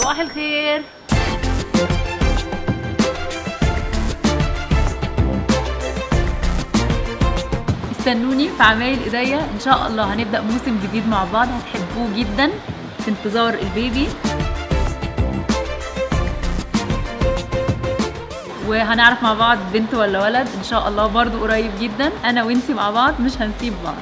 صباح الخير. استنوني في عمايل إيديا. إن شاء الله هنبدأ موسم جديد مع بعض. هتحبوه جدا في انتظار البيبي. وهنعرف مع بعض بنت ولا ولد. إن شاء الله برضو قريب جدا. أنا وإنتي مع بعض مش هنسيب بعض.